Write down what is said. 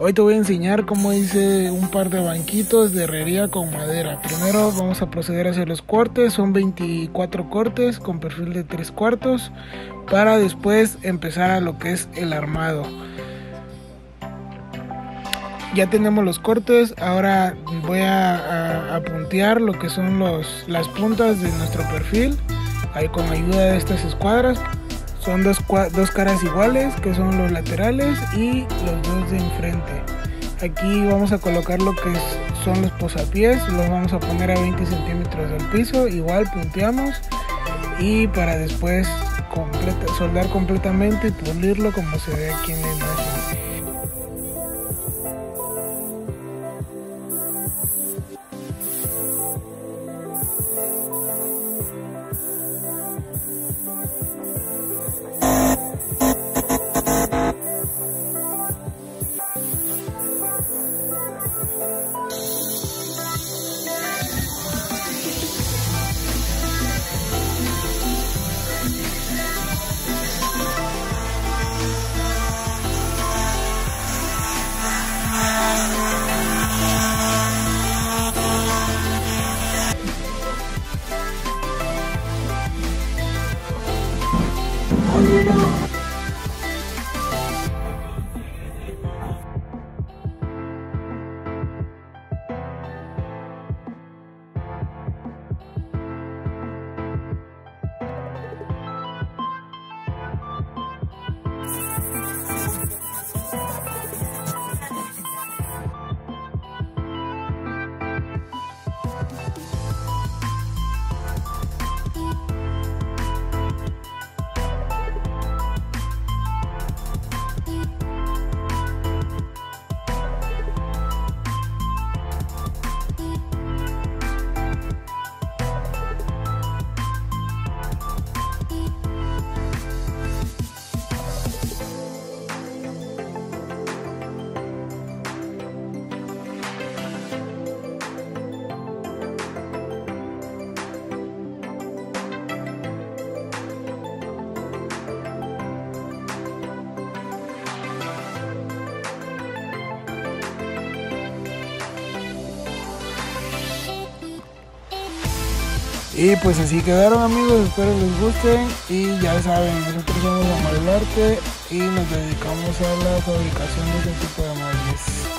Hoy te voy a enseñar cómo hice un par de banquitos de herrería con madera. Primero vamos a proceder a hacer los cortes, son 24 cortes con perfil de 3 cuartos para después empezar a lo que es el armado. Ya tenemos los cortes, ahora voy a, puntear lo que son las puntas de nuestro perfil, ahí con ayuda de estas escuadras son dos, dos caras iguales que son los laterales y los dos de enfrente. Aquí vamos a colocar lo que son los posapiés los vamos a poner a 20 centímetros del piso igual punteamos y para después soldar completamente y pulirlo como se ve aquí en la imagen you. Y pues así quedaron amigos, espero les gusten y ya saben, nosotros somos Amar el Arte y nos dedicamos a la fabricación de este tipo de muebles.